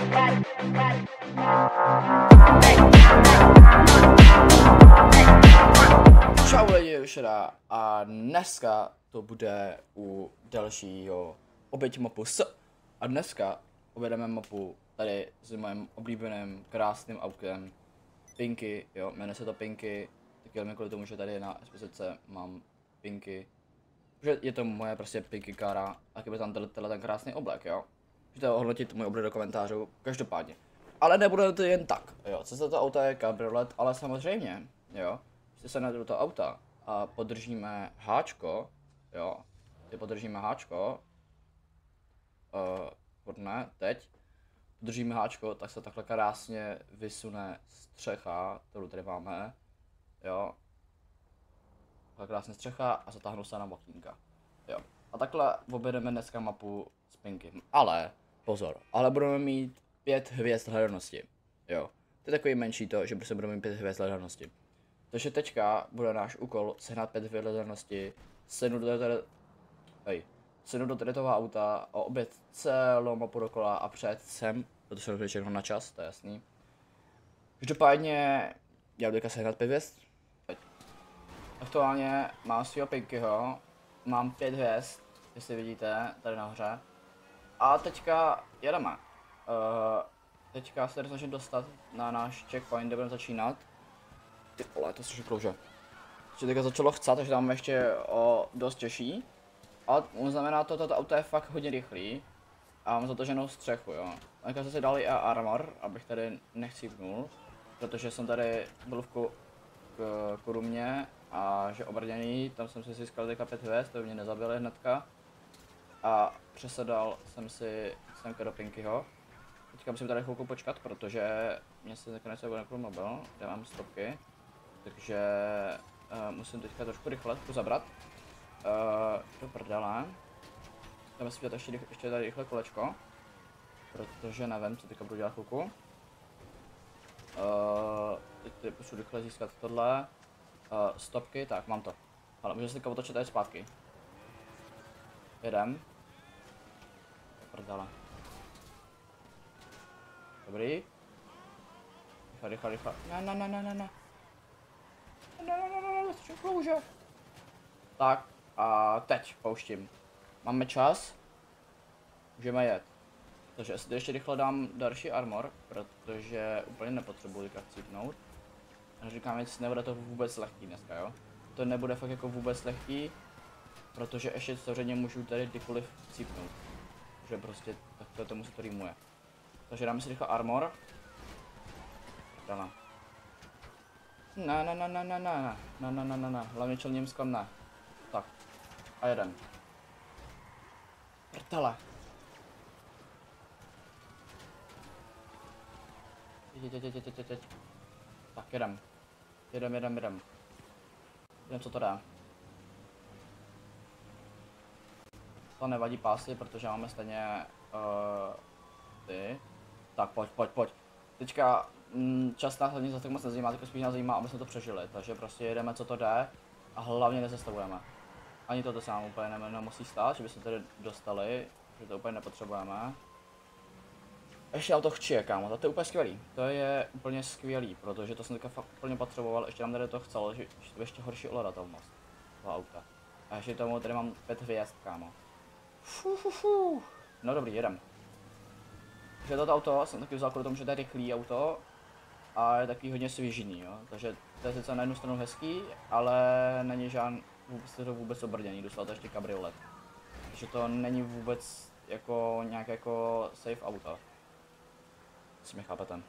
Čau lidi, Šera a dneska to bude u dalšího oběť mapu s. A dneska objedeme mapu tady s mým oblíbeným krásným autem Pinky, jo, jmenuje se to Pinky, tak jenom kvůli tomu, že tady na SPZ mám Pinky, že je to moje prostě Pinky kara, a kdyby tam tenhle ten krásný oblek, jo. Můžete ohodnotit můj oblek do komentářů, každopádně. Ale nebude to jen tak, jo, co se to auta je kabriolet, ale samozřejmě, jo, když se do toho auta a podržíme háčko, jo, ty podržíme háčko, uh, ne, teď, podržíme háčko, tak se takhle krásně vysune střecha, kterou tady máme, jo, takhle krásně střecha a zatáhnu se na okýnka, jo. A takhle objedeme dneska mapu s Pinky, ale, pozor, ale budeme mít pět hvězd hledanosti, jo. To je takový menší to, že prostě budeme mít pět hvězd hledanosti. Takže teďka bude náš úkol sehnat pět hvězdanosti, sednout do, tady, hej, do tady toho auta a obět celou mapu dokola a přejet sem, protože se všechno na čas, to je jasný. Každopádně, já budu teďka sehnat pět hvězd. Aktuálně mám svého Pinkyho, mám pět hvězd, jestli vidíte, tady nahoře. A teďka jedeme. Uh, teďka se snažím dostat na náš checkpoint, kde budeme začínat. Ty vole, to strašně klouže. Že teďka začalo chcát, takže tam ještě o dost těžší. A znamená to, toto auto je fakt hodně rychlý. A mám zatoženou střechu, jo. Teďka jsem si dal i armor, abych tady nechcípnul. Protože jsem tady byl v ku, k, kurumě a že obrněný, tam jsem si získal teďka 5 hvězd, to mě nezabili hnedka. A přesedal jsem si semka do Pinkyho. Teďka musím tady chvilku počkat, protože mě se nakonec nebude mobil, já mám stopky. Takže uh, musím teďka trošku rychle tu zabrat. Uh, do prdele. Jdeme si ještě, ještě tady rychle kolečko. Protože nevím, co teďka budu dělat chvilku. Uh, teď tady potřebuji rychle získat tohle. Uh, stopky, tak mám to. Ale můžu si teďka otočit tady zpátky. Jedem. Prdele. Dobrý. Rychle, rychle, rychle. Ne, ne, ne, ne, ne, ne. Ne, ne, ne, ne, ne, klouže. Tak, a teď pouštím. Máme čas. Můžeme jet. Takže si ještě rychle dám další armor, protože úplně nepotřebuji teďka chcípnout. Říkám, jestli nebude to vůbec lehký dneska, jo. To nebude fakt jako vůbec lehký, protože ještě samozřejmě můžu tady kdykoliv chcípnout. Že prostě takhle tomu se to rýmuje. Takže dáme si rychle armor. Dala. Ne, ne, ne, ne, ne, ne, ne, ne, ne, ne, ne, hlavně čelním ne. Tak. A jeden. Prtele. Teď, teď, teď, teď, teď. Tak, jedem. Jedem, jedem, jedem. Jedem, co to dá. To nevadí pásy, protože máme stejně uh, ty. Tak pojď, pojď, pojď. Teďka mm, čas nás hlavně za tak moc nezajímá, tak spíš nás zajímá, aby jsme to přežili. Takže prostě jedeme, co to jde a hlavně nezastavujeme. Ani to se nám úplně nemusí stát, že bychom tady dostali, že to úplně nepotřebujeme. Ještě auto chči, kámo, to je úplně skvělý. To je úplně skvělý, protože to jsem teďka fakt úplně potřeboval, ještě nám tady to chcelo, že to ještě horší ovladatelnost toho auta. A ještě tomu tady mám pět hvězd, kámo. Fuh, No dobrý, jedem. Takže toto auto jsem taky vzal kvůli tomu, že to je rychlý auto a je taky hodně svěžný, jo. Takže to je sice na jednu stranu hezký, ale není žádný, vůbec to vůbec obrděný, dostal to ještě kabriolet. Takže to není vůbec jako nějak jako safe auto. Si mi chápete.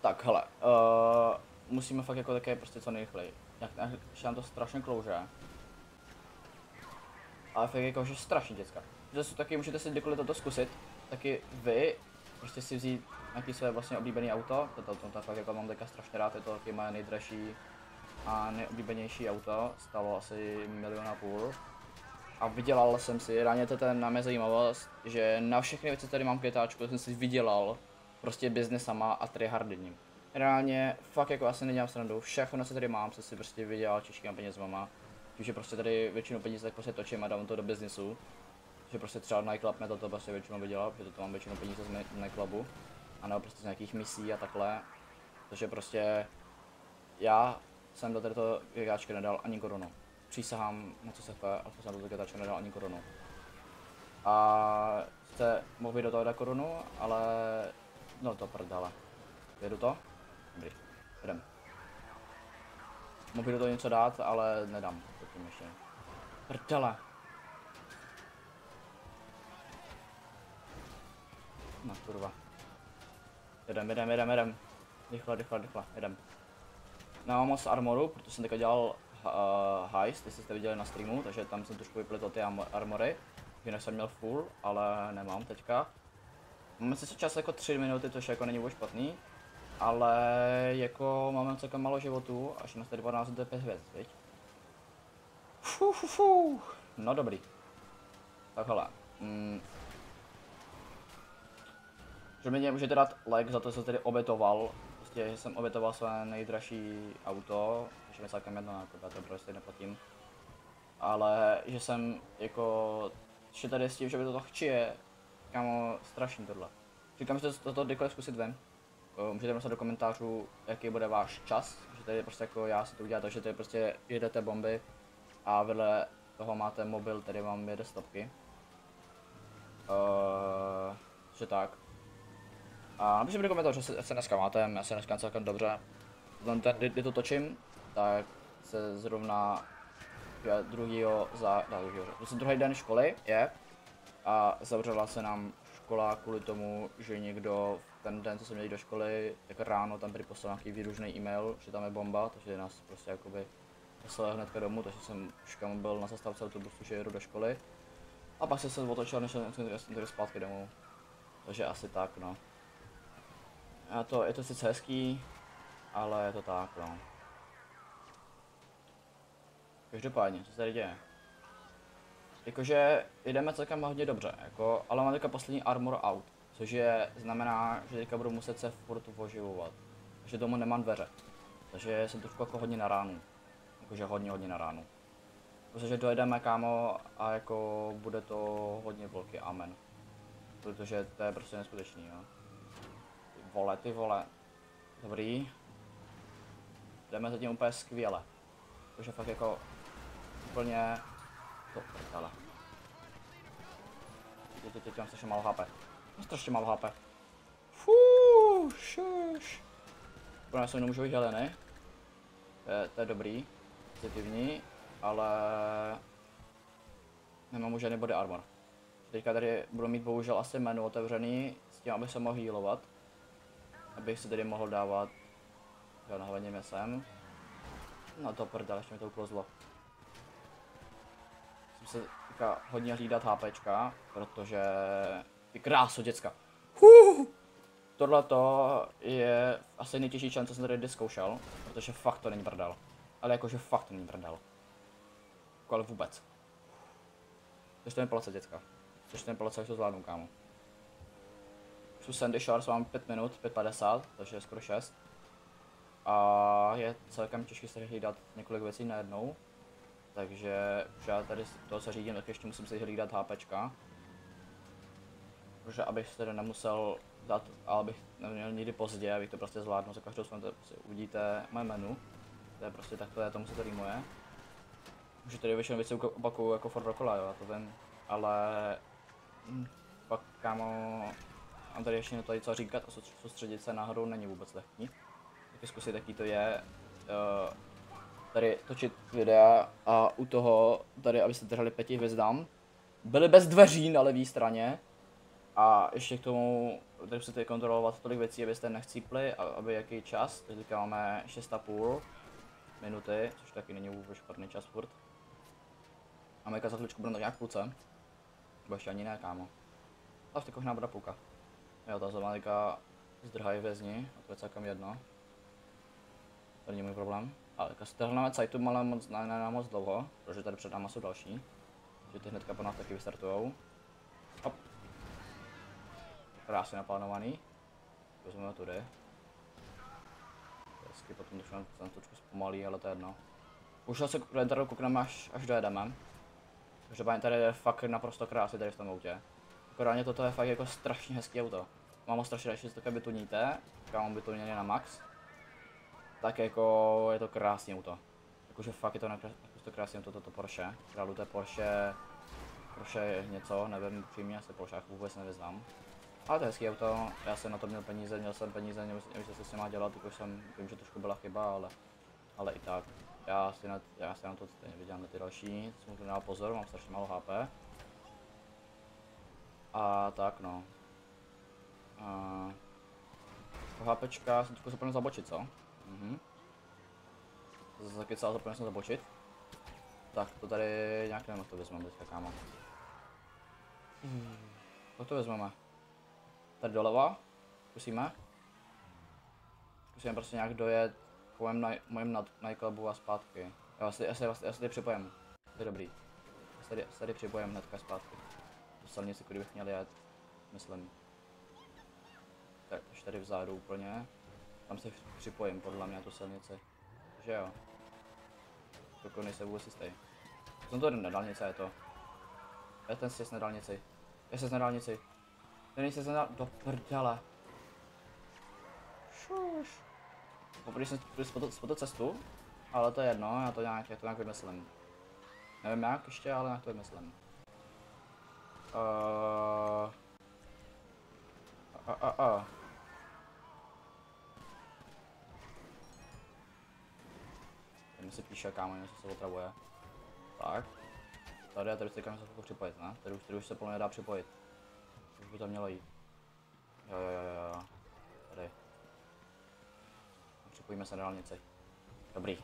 Tak, hele, uh, musíme fakt jako také prostě co nejrychleji. Jak, jak nám to strašně klouže. Ale fakt jako, že strašně děcka. Že taky můžete si kdykoliv toto zkusit, taky vy prostě si vzít nějaký své vlastně oblíbené auto, to, to, to, fakt jako mám teďka strašně rád, je to taky moje nejdražší a nejoblíbenější auto, stalo asi milion a půl. A vydělal jsem si, ráně to ten na mě zajímavost, že na všechny věci, které mám kytáčku, jsem si vydělal prostě biznesama a tryhardením. Reálně fakt jako asi nedělám srandu, všechno, co tady mám, jsem si prostě vydělal těžkýma penězmama. Tím, že prostě tady většinu peněz tak prostě točím a dám to do biznesu, že prostě třeba nightclub mě toto prostě většinou vydělal, protože to mám většinou peníze z ni- nightclubu, a nebo prostě z nějakých misí a takhle. Takže prostě já jsem do této gigáčky nedal ani korunu. Přísahám na co se fe, ale jsem do gigáčky nedal ani korunu. A jste mohl do toho dát korunu, ale no to prdele. Jedu to? Dobrý, jdem. Mohl do toho něco dát, ale nedám to tím ještě. Prdele. No kurva. Jedem, jedem, jedem, jedem. Rychle, rychle, rychle, jedem. Nemám moc armoru, protože jsem teďka dělal uh, heist, jestli jste viděli na streamu, takže tam jsem trošku vypletl ty armory. Jinak jsem měl full, ale nemám teďka. Máme sice čas jako 3 minuty, což jako není vůbec špatný. Ale jako máme celkem málo životů, až nás tady 12 to je 5 hvězd, viď? Fu, fu, fu. No dobrý. Tak hele. Mm. Že mě můžete dát like za to, co tady obětoval. Prostě, že jsem obětoval své nejdražší auto, že mi celkem jedno, jako já to prostě neplatím. Ale že jsem jako, že tady s tím, že by to je, kámo, strašný tohle. Říkám, že to, toto kdykoliv zkusit ven. Můžete napsat do komentářů, jaký bude váš čas, že tady prostě jako já si to udělám, takže tady prostě jedete bomby a vedle toho máte mobil, který mám jede stopky. Uh, že tak. A napište mi do komentářů, že se, dneska máte, já se dneska celkem dobře. Ten, ten, kdy, kdy to točím, tak se zrovna je druhýho za, ne, druhýho, druhý den školy je a zavřela se nám škola kvůli tomu, že někdo ten den, co jsme měli do školy, tak ráno tam prý poslal nějaký výružný e-mail, že tam je bomba, takže nás prostě jakoby poslali hnedka domů, takže jsem už kam byl na zastávce autobusu, že jedu do školy. A pak jsem se otočil, než jsem jsem- tady zpátky domů. Takže asi tak, no. A to, je to sice hezký, ale je to tak, no. Každopádně, co se tady děje? Jakože jdeme celkem hodně dobře, jako, ale mám teďka poslední armor out, což je, znamená, že teďka budu muset se furt oživovat. Takže domů nemám dveře. Takže jsem trošku jako hodně na ránu. Jakože hodně, hodně na ránu. Protože dojedeme kámo a jako bude to hodně velký amen. Protože to je prostě neskutečný, jo. Ty vole, ty vole. Dobrý. Jdeme zatím úplně skvěle. Protože fakt jako úplně to prdele. Teď, teď, teď mám strašně málo HP. Mám strašně málo HP. Fuuu, šuš. Pro jsem nemůžu jít heleny. To je, to je dobrý, pozitivní, ale nemám už žádný body armor. Teďka tady budu mít bohužel asi menu otevřený s tím, abych se mohl healovat. Abych si tady mohl dávat, jo, nahledněme sem. No to prdele, ještě mi to uklozlo. Musím se teďka hodně hlídat HPčka, protože ty kráso děcka. Huh! Tohle to je asi nejtěžší challenge, co jsem tady zkoušel, protože fakt to není prdel. Ale jakože fakt to není prdel. Jako ale vůbec. Což to je palce děcka. Což to je palce, jak to zvládnu, kámo. Jsou Sandy Shores, mám 5 minut, 5.50, takže je skoro 6. A je celkem těžké se hlídat několik věcí najednou. Takže už já tady z toho se řídím, tak ještě musím si hlídat HPčka. Protože abych se nemusel dát, ale bych neměl nikdy pozdě, abych to prostě zvládnul, za každou stranu si uvidíte moje menu. To je prostě takto, je tomu se to rýmuje. Už tady většinou věci opakuju jako furt dokola, jo, to vím. Ale hm, pak kámo, mám tady ještě tady co říkat a soustř- soustředit se na hru není vůbec lehký. Taky zkusit, jaký to je. Uh, tady točit videa a u toho, tady abyste drželi pěti hvězdám, byli bez dveří na levé straně a ještě k tomu tady musíte kontrolovat tolik věcí, abyste nechcípli a aby jaký čas, teď teďka máme 6,5 minuty, což taky není vůbec špatný čas furt. A my za chvíličku budeme tak nějak půlce, nebo ještě ani ne, kámo. A v takových bude půlka. Jo, ta teďka zdrhají vězni, a to je celkem jedno. To není můj problém. Ale si tohle Zeitu ale moc, ne, ne, moc dlouho, protože tady před náma jsou další. Že ty hnedka po nás taky vystartujou. Hop. Krásně naplánovaný. Vezmeme tudy. Hezky potom to jsem trošku zpomalý, ale to je jedno. Už se renderu koukneme až, až dojedeme. Každopádně tady je fakt naprosto krásný tady v tom autě. Akorát toto je fakt jako strašně hezký auto. Mám ho strašně rád, že to tuníte, kámo tuněný na max. Tak jako je to krásný auto. Jakože fakt je to naprosto krásný auto, toto Porsche. Králu to Porsche, Porsche je něco, nevím upřímně, asi Porsche vůbec nevyznám. Ale to je hezký auto, já jsem na to měl peníze, měl jsem peníze, nevím, co se s má dělat, jako jsem, vím, že trošku byla chyba, ale, ale i tak. Já si na, já si na to stejně vydělám na ty další, jsem to dal pozor, mám strašně málo HP. A tak no. A... HPčka jsem trošku zapomněl zabočit, co? Mhm. Celá zapomněl jsem zabočit. Tak, to tady nějak nevím, to vezmeme teďka, kámo. Hmm. Jak to vezmeme? Tady doleva? Zkusíme? Zkusíme prostě nějak dojet po mém, mojem nightclubu a zpátky. Já já si, já si tady připojím. To je dobrý. Já si tady, tady připojím hnedka zpátky. Do silnice, kudy bych měl jet. Myslím. Tak, až tady vzadu úplně. Tam se připojím podle mě na tu silnici. Že jo. Tylko nejsem vůbec jistý. Jsem to na dálnice, je to. Je ten stěs na dálnici. Je se na dálnici. Ten se na do prdele. Šuš. Poprvé jsem spotil cestu, ale to je jedno, já to nějak, já to nějak vymyslím. Nevím jak ještě, ale nějak to vymyslím. Uh... A, a, a. Tady se píše kámo, něco se otravuje. Tak. Tady a tady se teďka se připojit, ne? Tady už, tady už se plně dá připojit. Už by to mělo jít. Jo, jo, jo, jo. Tady. Připojíme se na dálnici. Dobrý.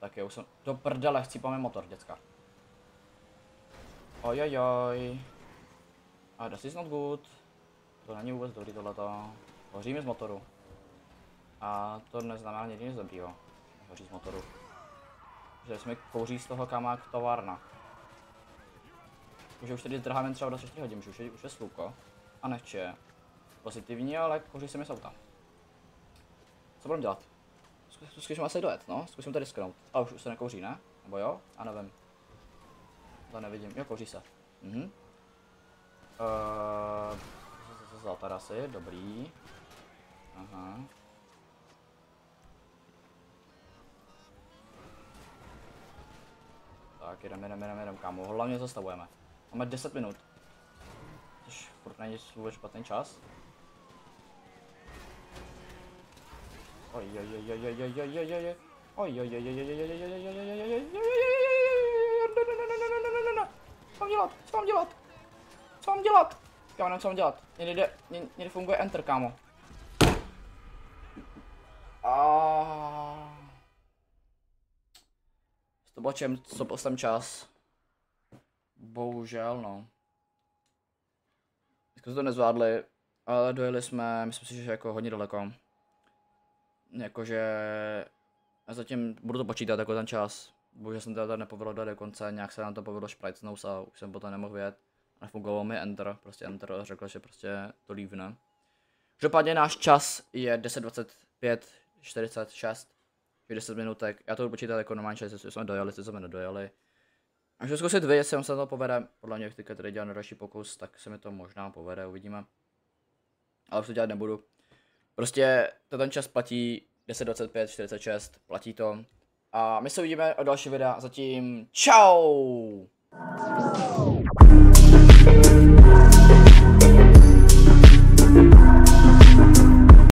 Tak jo, už jsem... Do prdele, chcípáme motor, děcka. Ojojoj. A this is not good. To není vůbec dobrý tohleto. Hoří mi z motoru. A to neznamená nic dobrýho. Hoří z motoru. Že jsme kouří z toho kamák továrna. Že už tady zdrháme třeba 24 hodin, už je, už je slůko. A nechče. Pozitivní, ale kouří se mi z auta. Co budeme dělat? Zkusím asi dojet, no. Zkusím tady sknout. A už, už se nekouří, ne? Nebo jo? A nevím. To nevidím. Jo, kouří se. Mhm. Uh, tarasy, dobrý. Aha. Tak, jdeme, jdeme, jdeme, jdeme, kámo. Hlavně zastavujeme. Máme 10 minut. Což furt není vůbec špatný čas. Co mám dělat? Co mám dělat? Co mám dělat? Já nevím, co mám dělat. Někdy funguje enter, kámo. Ah. To bočem, co jsem čas. Bohužel, no. Dneska to nezvládli, ale dojeli jsme, myslím si, že jako hodně daleko. Jakože... Já zatím budu to počítat jako ten čas. Bohužel jsem teda nepovedl do konce, nějak se nám to povedlo šprajcnout a už jsem potom nemohl vědět. Nefungovalo mi Enter, prostě Enter řekl, že prostě to lívne. Každopádně náš čas je 10.25, 46, 10 minutek. Já to budu počítat jako normálně jestli jsme dojeli, jestli jsme nedojeli. Až zkusit vy, jestli se to povede. Podle mě, teďka tady dělám další pokus, tak se mi to možná povede, uvidíme. Ale už to dělat nebudu. Prostě to ten čas platí 10.25, 46, platí to. A my se uvidíme o další videa, zatím čau!